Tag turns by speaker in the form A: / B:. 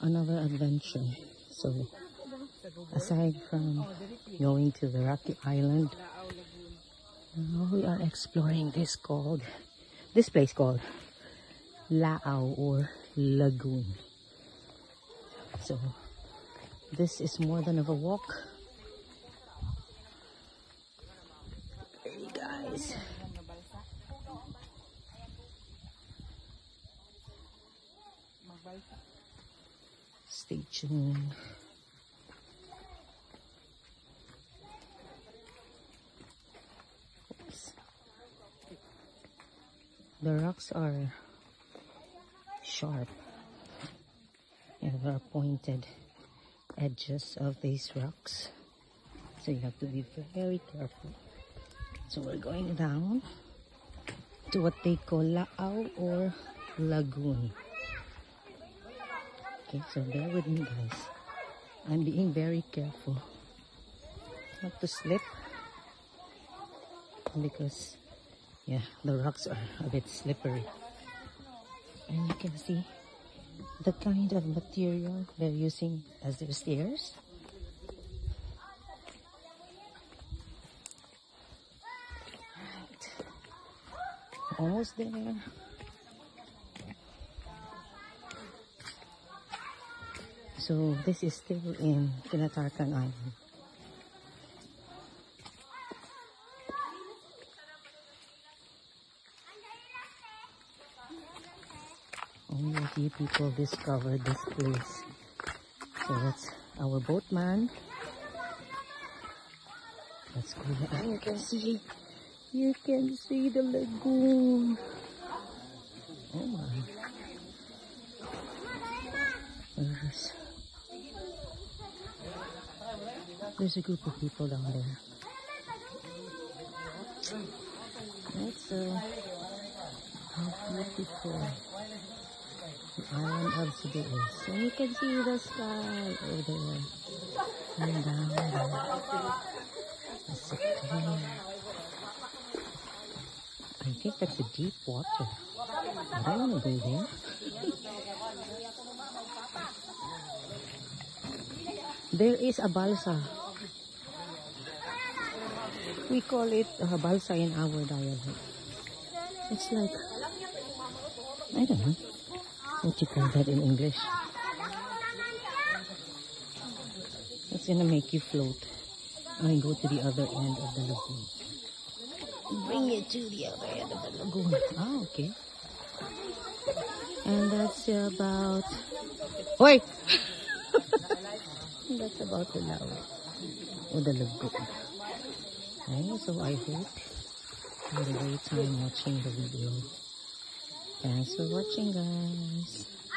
A: another adventure. So, aside from going to the Rocky Island, now we are exploring this called, this place called Laao or Lagoon. So, this is more than of a walk. Hey guys. Tuned. Oops. The rocks are sharp and there are pointed edges of these rocks. So you have to be very careful. So we're going down to what they call Laao or Lagoon. Okay, so bear with me guys. I'm being very careful not to slip because yeah, the rocks are a bit slippery. And you can see the kind of material they're using as their stairs. Almost there. So this is still in Kinatarcan Island. Only a few people discovered this place. So that's our boatman. That's cool. And you can see, you can see the lagoon. There's a group of people down there. That's uh, how beautiful the island of Cebu is. And you can see the sky over there. And down there. It's so clear. I think that's a deep water. I don't want to go there. There is a balsa. We call it uh, balsa in our dialect. It's like, I don't know what you call that in English. It's gonna make you float and go to the other end of the lagoon. Bring you to the other end of the lagoon. Ah, okay. And that's about... Oi! that's about the lao or the lagoon. Okay, so I hope you had a great time watching the video. Thanks for watching guys.